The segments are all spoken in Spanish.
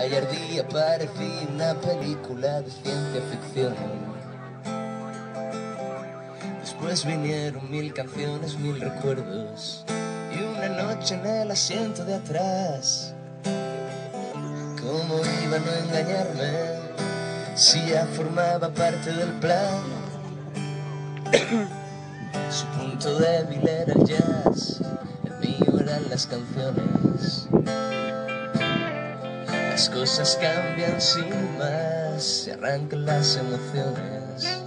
Ayer día parecía una película de ciencia ficción. Después vinieron mil canciones, mil recuerdos y una noche en el asiento de atrás. ¿Cómo iba a no engañarme si ya formaba parte del plan? Su punto débil era el jazz, el mío eran las canciones. Las cosas cambian sin más, se arrancan las emociones.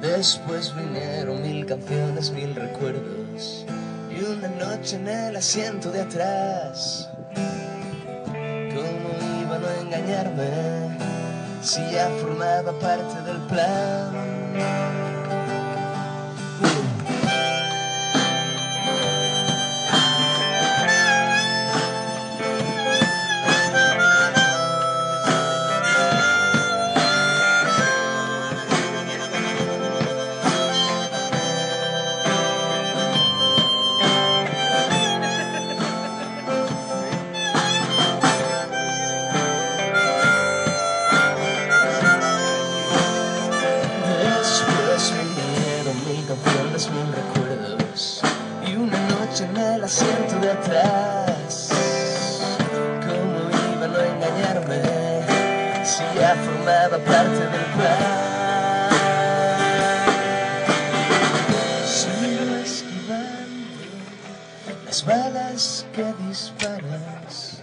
Después vinieron mil canciones, mil recuerdos y una noche en el asiento de atrás. ¿Cómo iba a engañarme si ya formaba parte del plan? Mil recuerdos y una noche en el asiento de atrás. ¿Cómo iba a no engañarme si ya formaba parte del plan? Sigo esquivando las balas que disparas.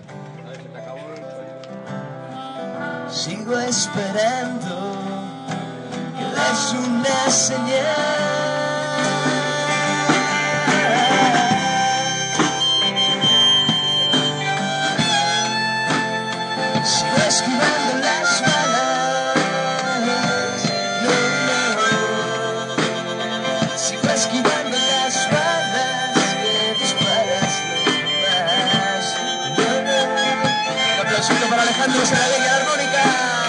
Sigo esperando que des una señal. para Alejandro Saladella, armónica.